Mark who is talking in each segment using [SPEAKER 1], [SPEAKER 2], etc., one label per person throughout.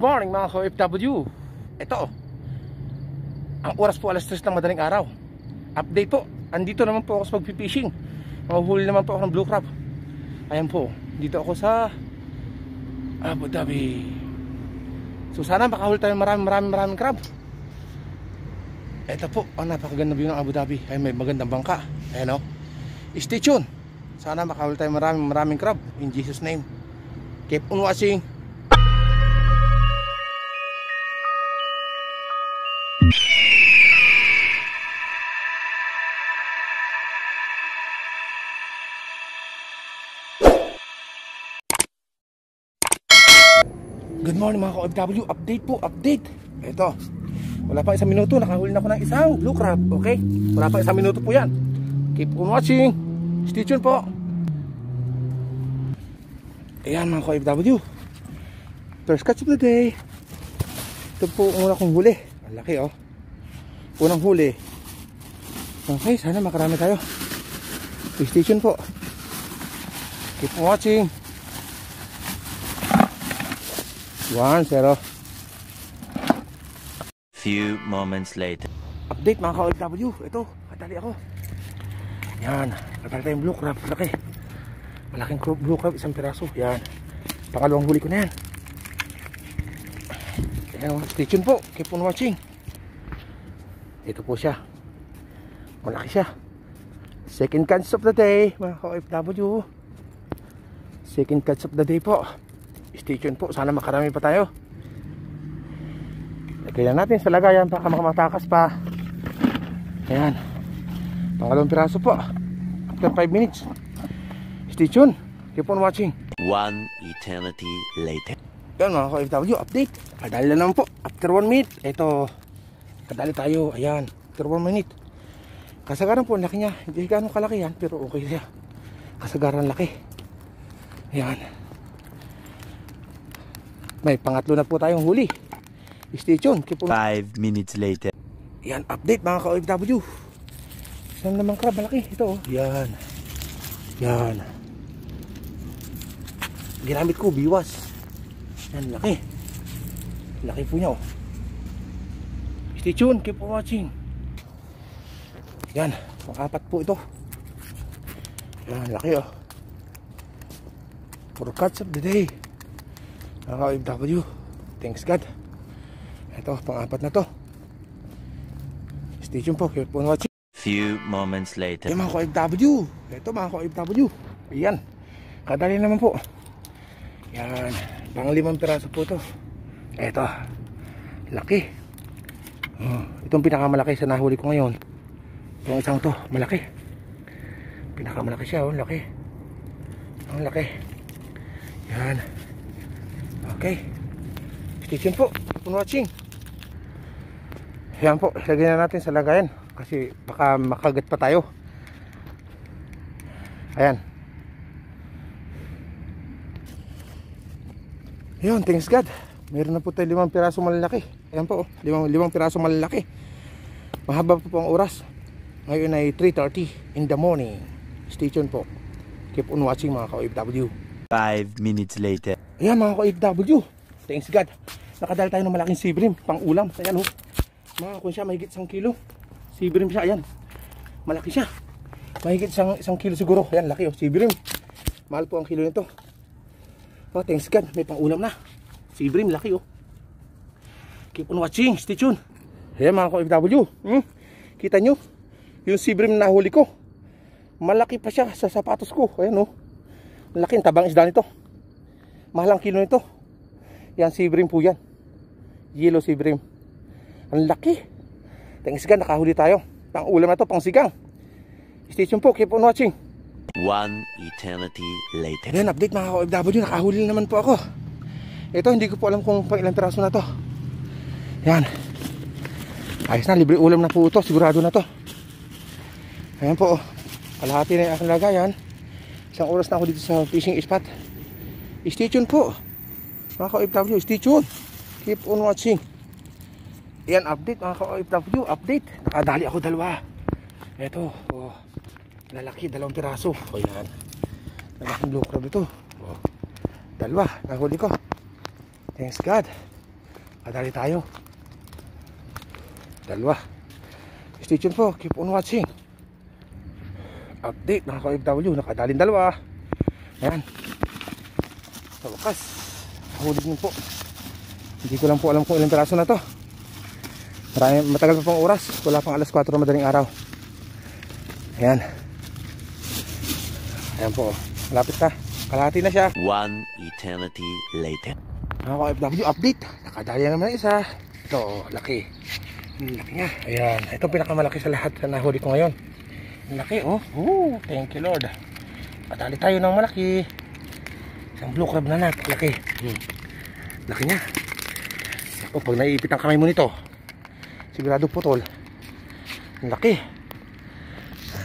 [SPEAKER 1] morning mga ka-OFW Ito. Ang oras po alas 3 ng madaling araw. Update po. Andito naman po ako sa pagpipishing. Mahuhuli naman po ako ng blue crab. Ayan po. Dito ako sa Abu Dhabi. So sana makahuli tayo maraming maraming maraming crab. Ito po. Ang napakaganda view ng Abu Dhabi. Ay may magandang bangka. Ayan o Stay tuned. Sana makahuli tayo maraming maraming crab In Jesus name. Keep on watching Good morning mga ka-OFW Update po, update. Ito Wala pa isang minuto, nakahuli na ako ng isang blue crab Okay? Wala pa isang minuto po yan. Keep on watching. Stay tuned po. Ayan mga ka-OFW First catch of the day. Ito po ang kong huli Ang laki oh. Unang huli. Okay, sana makarami tayo. Stay tuned po. Keep watching. 1-0
[SPEAKER 2] Few moments later.
[SPEAKER 1] Update mga ka-OFW Ito, kadali ako. Yan, kadali tayong blue crab. Laki. Malaking blue crab, isang piraso. Yan, pangalawang huli ko na yan Oh, stay tuned po. Keep on watching. Ito po siya. Malaki siya. Second catch of the day Mga ka-OFW Second catch of the day po. Stay tuned po, sana makarami pa tayo. Lagay lang natin sa lagayan baka makamatakas pa. Ayan. Pangalawang piraso po. After 5 minutes. Stay tuned. Keep on watching.
[SPEAKER 2] One eternity later.
[SPEAKER 1] Yan mga ka-FW update Kadali na naman po After 1 minute Ito Kadali tayo Ayan After 1 minute Kasagaran po laki niya Hindi gano'ng kalaki yan Pero okay siya Kasagaran laki Ayan May pangatlo na po tayong huli Stay tuned Keep on
[SPEAKER 2] Five minutes later.
[SPEAKER 1] Yan, update mga ka-OFW. Saan naman crab? Malaki. Ito oh. Yan. Yan. Ginamit ko, biwas. Yan, laki. Laki po niya oh. Stay tuned, keep watching. Yan, pang-apat po ito. Yan, laki oh. For catch of the day. Mga ka-OFW. Thanks God. Ito, pang-apat na to. Stay tuned po, keep on watching.
[SPEAKER 2] Few moments later.
[SPEAKER 1] Yan mga ka-OFW. Ito mga ka-OFW. Ayan. Kadali naman po. Yan. Pang limang piraso po to. Ito. Laki. Oh, itong pinakamalaki sa nahuli ko ngayon. Itong isang to. Malaki. Pinakamalaki siya. Oh, laki. Ang laki. Yan. Okay. Stay po. On watching. Yan po. Lagyan na natin sa lagayan. Kasi baka makagat pa tayo. Ayan. Yun, thanks God. Meron na po tayo limang piraso malalaki. Ayan po, oh, limang, limang piraso malalaki. Mahaba po po ang oras. Ngayon ay 3.30 in the morning. Stay tuned po. Keep on watching mga ka-OFW.
[SPEAKER 2] Five minutes later.
[SPEAKER 1] Ayan mga ka-OFW. Thanks God. Nakadal tayo ng malaking sibrim pang ulam. Ayan oh. Mga kung siya mahigit isang kilo. Sibrim siya, ayan. Malaki siya. Mahigit isang, isang kilo siguro. Ayan, laki oh, sibrim. Mahal po ang kilo nito. Oh, thanks God. May pang ulam na. Sibrim, laki oh. Keep on watching. Stay tuned. Ayan mga ka-OFW. Hmm? Kita nyo? Yung sibrim na nahuli ko. Malaki pa siya sa sapatos ko. Ayan oh. Malaki ang tabang isda nito. Mahal ang kilo nito. Yan sibrim po yan. Yellow sibrim. Ang laki. Thanks God, nakahuli tayo. Pang ulam na to, pang sigang. Stay tuned po, keep on watching.
[SPEAKER 2] One eternity later.
[SPEAKER 1] Ayan, update mga ka-OFW, nakahuli naman po ako. Ito, hindi ko po alam kung pang ilang piraso na to. Yan. Ayos na, libre ulam na po ito, sigurado na to. Ayan po, oh. kalahati na yung aking lagayan. Isang oras na ako dito sa fishing spot. Stay tuned po. Mga ka-OFW, stay tuned. Keep on watching. Yan, update mga ka-OFW, update. Nakadali ako dalawa. Oh. Lalaki, dalawang piraso. O yan. Lalaking blue crab ito. Oh. Dalawa, nahuli ko. Thanks God. Kadali tayo. Dalawa. Stay tuned po. Keep on watching. Update mga ka-OFW. Nakadalin dalawa. Ayan. Sa wakas. Nahulog niyo po. Hindi ko lang po alam kung ilang piraso na to. Marami, matagal pa pang oras. Wala pang alas 4 na madaling araw. Ayan. Ayan po. Malapit na. Kalahati na siya.
[SPEAKER 2] One eternity later.
[SPEAKER 1] Mga ka-FW update. Nakadali na naman isa. Ito, oh, laki. Ang laki niya. Ayan. Ito pinakamalaki sa lahat na nahuli ko ngayon. Laki, oh. Oh, thank you Lord. Kadali tayo ng malaki. Isang blue crab na napakalaki. Hmm. Laki niya. Ako, pag naiipit ang kamay mo nito, sigurado putol. Ang laki.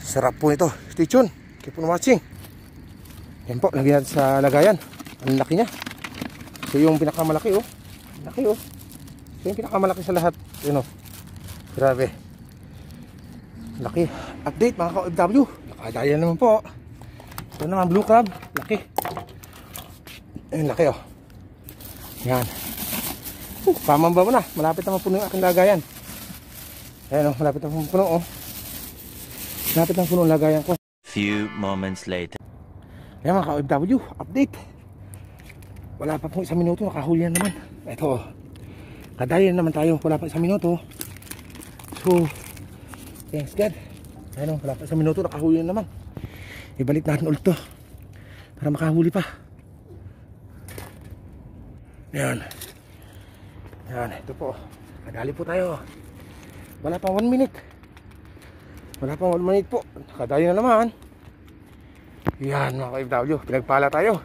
[SPEAKER 1] Sarap po ito. Stay tuned. Keep on watching. Yan po, lagyan sa lagayan. Ang laki niya. Ito yung pinakamalaki oh. Laki oh. Ito yung pinakamalaki sa lahat. Yun oh. Grabe. Laki. Update mga ka-OFW. Nakadaya naman po. Ito naman blue crab. Laki. Ayun laki oh. Yan. Pamamba mo na. Malapit na mapuno yung aking lagayan. Ayan oh. Malapit na mapuno oh. Malapit na mapuno ang lagayan ko.
[SPEAKER 2] Few moments later.
[SPEAKER 1] Ayan mga ka-OFW. Update. Wala pa pong isang minuto, nakahuli na naman. Ito, kadali na naman tayo. Wala pa isang minuto. So, thanks God. Ano, wala pa isang minuto, nakahuli na naman. Ibalik natin ulit to. Para makahuli pa. Ayan. Ayan, ito po. Kadali po tayo. Wala pa 1 minute. Wala pa 1 minute po. Kadali na naman. Yan mga ka-FW, pinagpala tayo.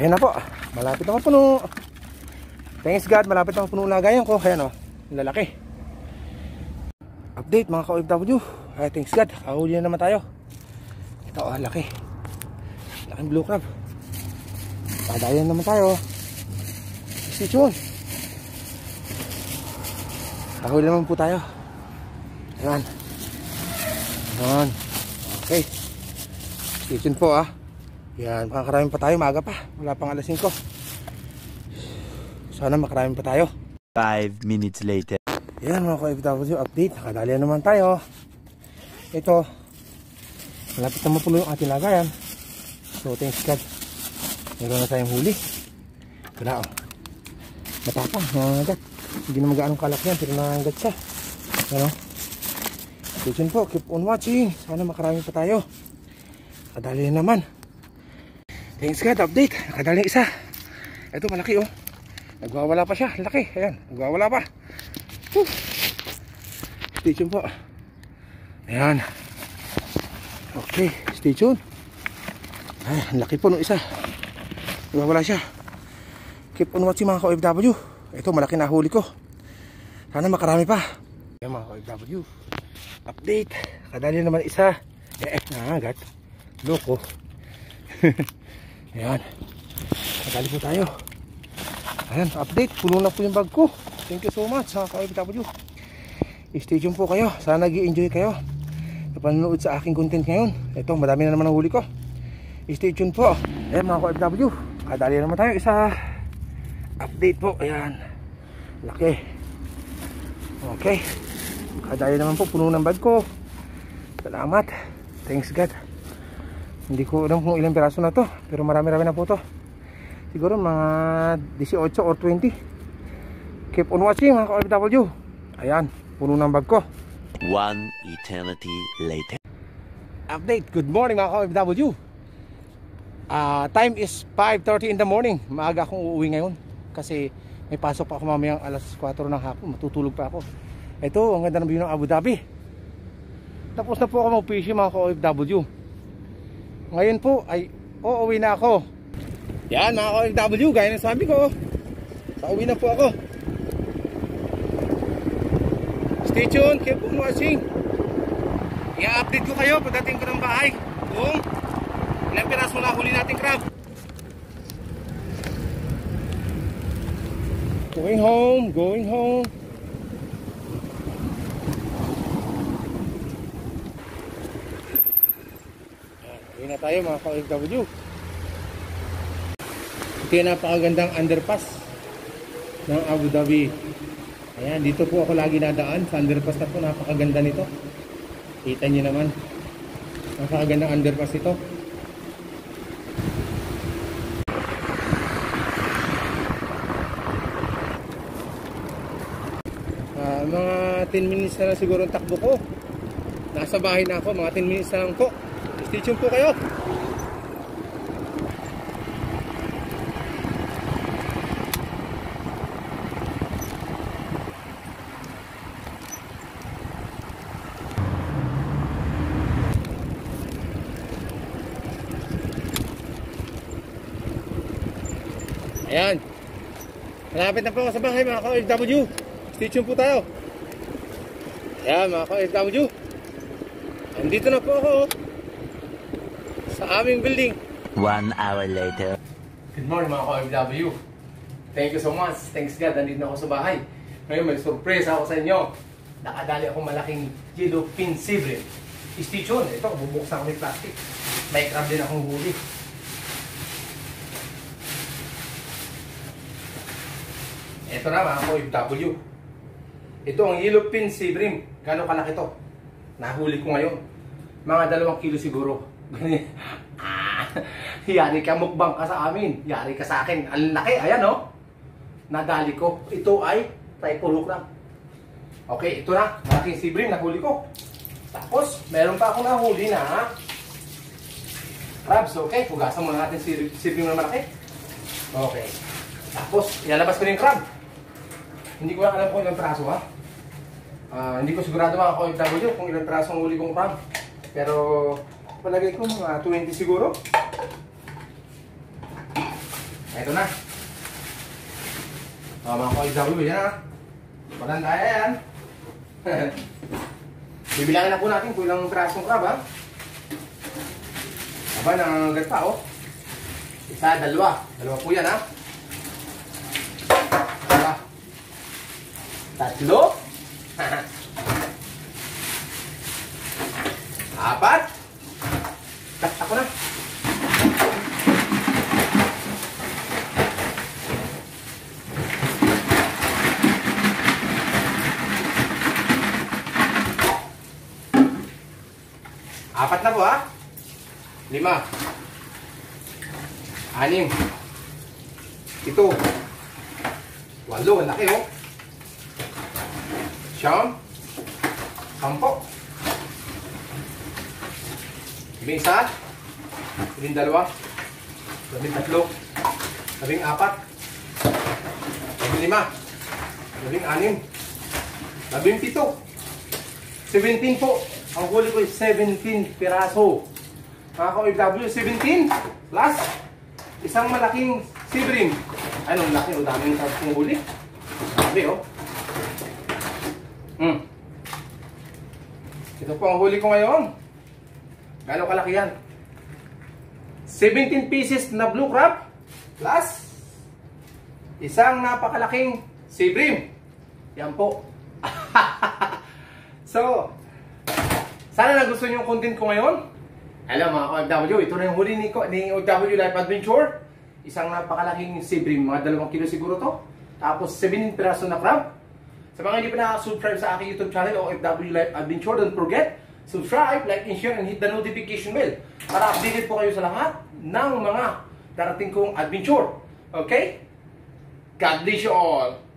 [SPEAKER 1] Ayan na po, malapit na mapuno. Thanks God, malapit na mapuno lagayan ko. Ayan o, lalaki. Update mga ka-OFW. Ay, thanks God, kahuli na naman tayo. Ito o, laki. Laking blue crab. Padayan naman tayo. Stay tuned. Kahuli naman po tayo. Ayan. Ayan. Okay. Tuned po ah. Yan, makakarami pa tayo, maaga pa. Wala pang alas 5. Sana makarami pa tayo.
[SPEAKER 2] Five minutes later.
[SPEAKER 1] Yan mga ka-FW update. Nakadali na naman tayo. Ito. Malapit na mapulo yung ating lagayan. So thanks God. Meron na tayong huli. Wala oh. Matapang, nangangagat. Hindi na magaanong kalak yan, pero nangangagat siya. Ano? Tuned po, keep on watching. Sana makarami pa tayo. Nakadali na naman. Thanks God, update. Nakadaling isa. Ito, malaki oh. Nagwawala pa siya. Laki. Ayan, nagwawala pa. Whew. Stay tuned po. Ayan. Okay, stay tuned. Ay, laki po nung isa. Nagwawala siya. Keep on watching mga ka-OFW. Ito, malaki na huli ko. Sana makarami pa. Ayan mga ka-OFW. Update. Kadali naman isa. Eh, eh, nangagat. Loko. Ayan. Nagali po tayo. Ayan, update. Puno na po yung bag ko. Thank you so much sa ka-OFW. Stay tuned po kayo. Sana nag enjoy kayo. Sa panonood sa aking content ngayon. Ito, madami na naman ang huli ko. Stay tuned po. Ayan mga ka-OFW. Kadali naman tayo. Isa update po. Ayan. Laki. Okay. Kadali naman po. Puno ng bag ko. Salamat. Thanks God. Hindi ko alam kung ilang piraso na to Pero marami-rami na po to. Siguro mga 18 or 20 Keep on watching mga ka-OFW Ayan, puno ng bag ko.
[SPEAKER 2] One eternity later.
[SPEAKER 1] Update, good morning mga ka-OFW Ah, Time is 5.30 in the morning. Maaga akong uuwi ngayon Kasi may pasok pa ako mamayang alas 4 ng hapon. Matutulog pa ako. Ito, ang ganda ng view ng Abu Dhabi. Tapos na po ako mag-fishing mga ka-OFW ngayon po ay uuwi na ako. Yan mga ka-OFW, gaya ng sabi ko. Pauwi na po ako. Stay tuned, keep on watching. I-update ko kayo pagdating ko ng bahay. Kung ilang piraso na huli natin crab. Going home, going home. Uwi na tayo mga ka-OFW. Ito yung napakagandang underpass. ng Abu Dhabi. Ayan, dito po ako lagi nadaan. Sa underpass na po, napakaganda nito. Kita nyo naman. Napakagandang underpass ito. Ah, mga 10 minutes na lang siguro ang takbo ko. Nasa bahay na ako, mga 10 minutes na lang po. Stay tuned po kayo. Ayan. Malapit na po ako sa bahay mga ka-OFW. Stay tuned po tayo. Ayan mga ka-OFW. Andito na po ako oh. Sa aming building.
[SPEAKER 2] One hour later.
[SPEAKER 1] Good morning mga ka-OFW. Thank you so much. Thanks God, nandito na ako sa bahay. Ngayon may surprise ako sa inyo. Nakadali ako malaking yellow pin sibre. Stay tuned. Ito, bubuksan ko ng plastic. May crab din akong huli. Ito na mga ka-OFW. Ito ang yellow pin sibrim. Gano'ng kalaki to? Nahuli ko ngayon. Mga dalawang kilo siguro. Ah, yari ka mukbang ka sa amin. Yari ka sa akin. Ang laki. Ayan oh. Nadali ko. Ito ay tripod hook lang. Okay, ito na. Malaking sibrim. Nahuli ko. Tapos, meron pa akong nahuli na crabs. Okay, hugasan muna natin si sibrim na malaki. Okay. Tapos, ilalabas ko na yung crab. Hindi ko lang alam kung ilang praso ha. Ah, hindi ko sigurado mga ka-OFW kung ilang praso ang huli kong crab. Pero, palagay ko mga 20 siguro. Ito na. Ah, mga ka-OFW, yan ha. Walang daya yan. Bibilangin na po natin kung ilang prasong crab ha. Aba, nangangagat pa oh. Isa, dalawa. Dalawa po yan ha. Dalawa. Tatlo. Apat. Cut ako na. Apat na po ha. Lima. Anim. Ito. Walo. Laki oh. Siyam. Sampo. Labing isa. Labing dalawa. Labing tatlo. Labing apat. Labing lima. Labing anim. Labing pito. 17 po. Ang huli ko ay 17 piraso. Mga ka-OFW, 17 plus isang malaking sibrim. Anong laki o daming kong huli? Sabi oh. Hmm. Ito po ang huli ko ngayon. Gano'ng kalaki yan? 17 pieces na blue crab plus isang napakalaking sibrim. Yan po. so, sana nagustuhan yung content ko ngayon. Hello mga ka-OFW, ito na yung huli ni, ni OFW Life Adventure. Isang napakalaking sibrim, mga dalawang kilo siguro to. Tapos 17 piraso na crab. Sa mga hindi pa nakaka-subscribe sa aking YouTube channel OFW Life Adventure, don't forget, subscribe, like, and share, and hit the notification bell para updated po kayo sa lahat ng mga darating kong adventure. Okay? God bless you all!